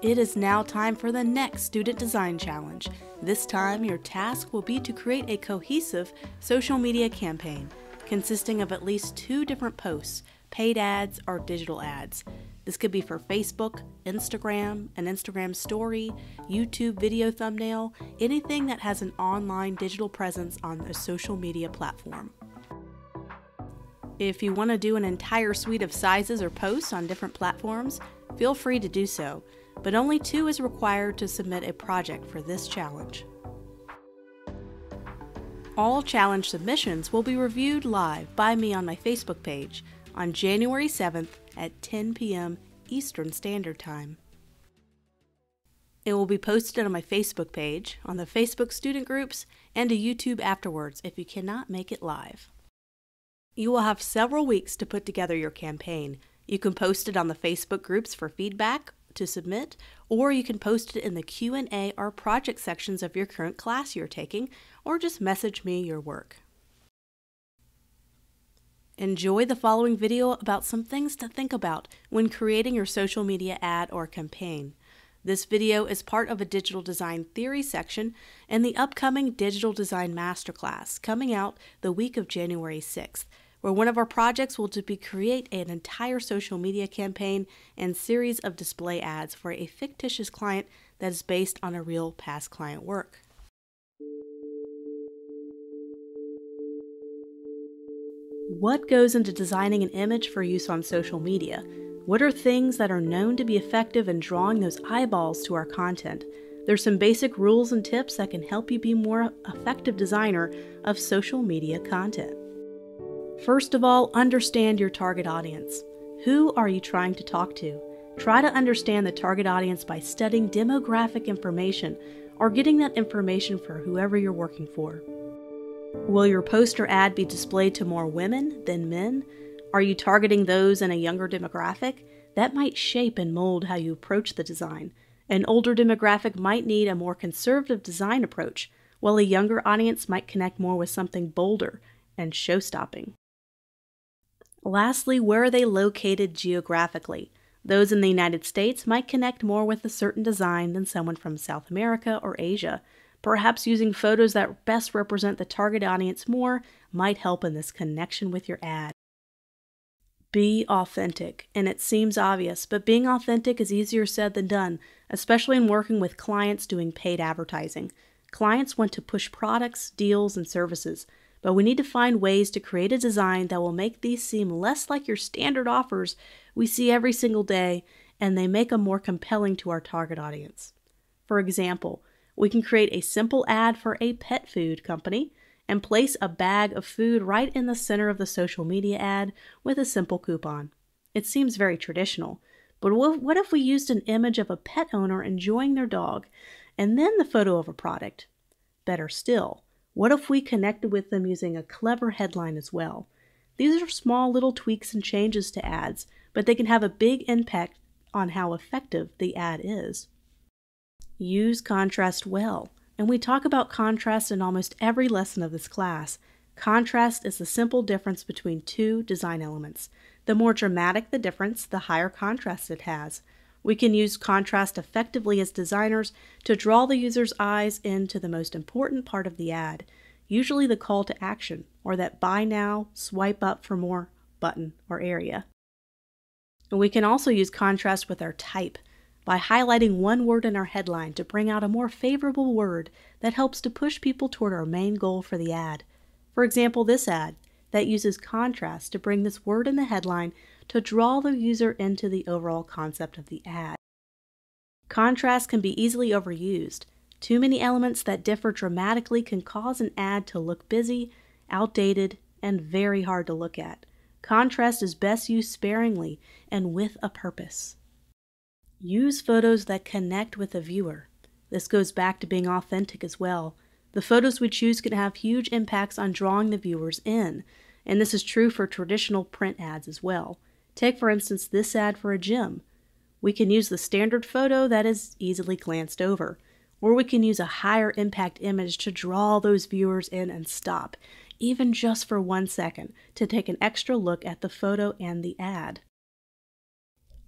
It is now time for the next Student Design Challenge. This time, your task will be to create a cohesive social media campaign consisting of at least two different posts paid ads or digital ads. This could be for Facebook, Instagram, an Instagram story, YouTube video thumbnail, anything that has an online digital presence on a social media platform. If you want to do an entire suite of sizes or posts on different platforms, feel free to do so but only two is required to submit a project for this challenge. All challenge submissions will be reviewed live by me on my Facebook page on January 7th at 10 p.m. Eastern Standard Time. It will be posted on my Facebook page, on the Facebook student groups, and to YouTube afterwards if you cannot make it live. You will have several weeks to put together your campaign. You can post it on the Facebook groups for feedback to submit, or you can post it in the Q&A or project sections of your current class you're taking, or just message me your work. Enjoy the following video about some things to think about when creating your social media ad or campaign. This video is part of a digital design theory section in the upcoming Digital Design Masterclass coming out the week of January 6th where one of our projects will be create an entire social media campaign and series of display ads for a fictitious client that is based on a real past client work. What goes into designing an image for use on social media? What are things that are known to be effective in drawing those eyeballs to our content? There's some basic rules and tips that can help you be more effective designer of social media content. First of all, understand your target audience. Who are you trying to talk to? Try to understand the target audience by studying demographic information or getting that information for whoever you're working for. Will your poster ad be displayed to more women than men? Are you targeting those in a younger demographic? That might shape and mold how you approach the design. An older demographic might need a more conservative design approach, while a younger audience might connect more with something bolder and show stopping. Lastly, where are they located geographically? Those in the United States might connect more with a certain design than someone from South America or Asia. Perhaps using photos that best represent the target audience more might help in this connection with your ad. Be authentic, and it seems obvious, but being authentic is easier said than done, especially in working with clients doing paid advertising. Clients want to push products, deals, and services but we need to find ways to create a design that will make these seem less like your standard offers we see every single day and they make them more compelling to our target audience. For example, we can create a simple ad for a pet food company and place a bag of food right in the center of the social media ad with a simple coupon. It seems very traditional, but what if we used an image of a pet owner enjoying their dog and then the photo of a product? Better still, what if we connected with them using a clever headline as well? These are small little tweaks and changes to ads, but they can have a big impact on how effective the ad is. Use contrast well. And we talk about contrast in almost every lesson of this class. Contrast is the simple difference between two design elements. The more dramatic the difference, the higher contrast it has. We can use contrast effectively as designers to draw the user's eyes into the most important part of the ad, usually the call to action or that buy now, swipe up for more button or area. And we can also use contrast with our type by highlighting one word in our headline to bring out a more favorable word that helps to push people toward our main goal for the ad. For example, this ad that uses contrast to bring this word in the headline to draw the user into the overall concept of the ad. Contrast can be easily overused. Too many elements that differ dramatically can cause an ad to look busy, outdated, and very hard to look at. Contrast is best used sparingly and with a purpose. Use photos that connect with the viewer. This goes back to being authentic as well. The photos we choose can have huge impacts on drawing the viewers in, and this is true for traditional print ads as well. Take, for instance, this ad for a gym. We can use the standard photo that is easily glanced over, or we can use a higher impact image to draw those viewers in and stop, even just for one second, to take an extra look at the photo and the ad.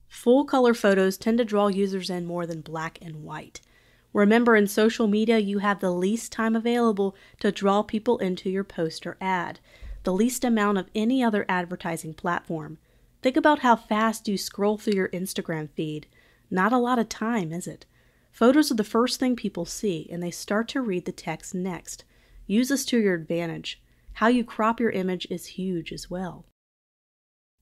Full color photos tend to draw users in more than black and white. Remember, in social media, you have the least time available to draw people into your post or ad, the least amount of any other advertising platform. Think about how fast you scroll through your Instagram feed. Not a lot of time, is it? Photos are the first thing people see, and they start to read the text next. Use this to your advantage. How you crop your image is huge as well.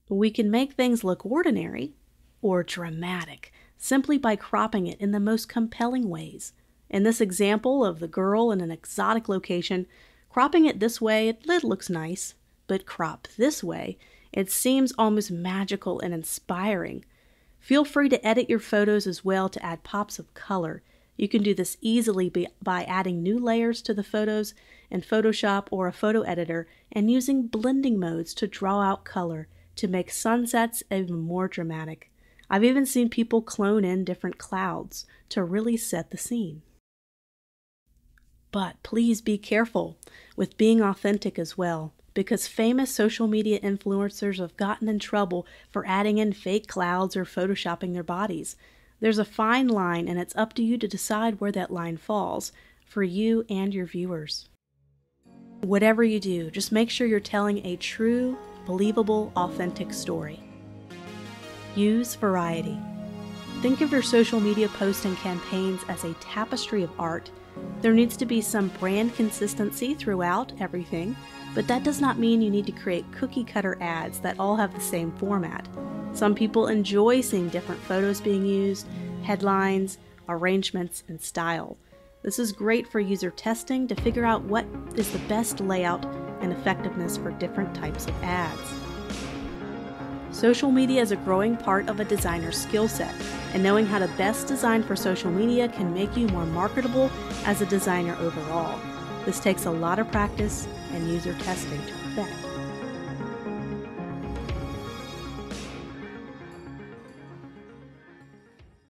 We can make things look ordinary or dramatic simply by cropping it in the most compelling ways. In this example of the girl in an exotic location, cropping it this way, it, looks nice, but crop this way, it seems almost magical and inspiring. Feel free to edit your photos as well to add pops of color. You can do this easily by adding new layers to the photos in Photoshop or a photo editor and using blending modes to draw out color to make sunsets even more dramatic. I've even seen people clone in different clouds to really set the scene. But please be careful with being authentic as well, because famous social media influencers have gotten in trouble for adding in fake clouds or photoshopping their bodies. There's a fine line, and it's up to you to decide where that line falls for you and your viewers. Whatever you do, just make sure you're telling a true, believable, authentic story. Use variety. Think of your social media posts and campaigns as a tapestry of art. There needs to be some brand consistency throughout everything, but that does not mean you need to create cookie cutter ads that all have the same format. Some people enjoy seeing different photos being used, headlines, arrangements, and style. This is great for user testing to figure out what is the best layout and effectiveness for different types of ads. Social media is a growing part of a designer's skill set, and knowing how to best design for social media can make you more marketable as a designer overall. This takes a lot of practice and user testing.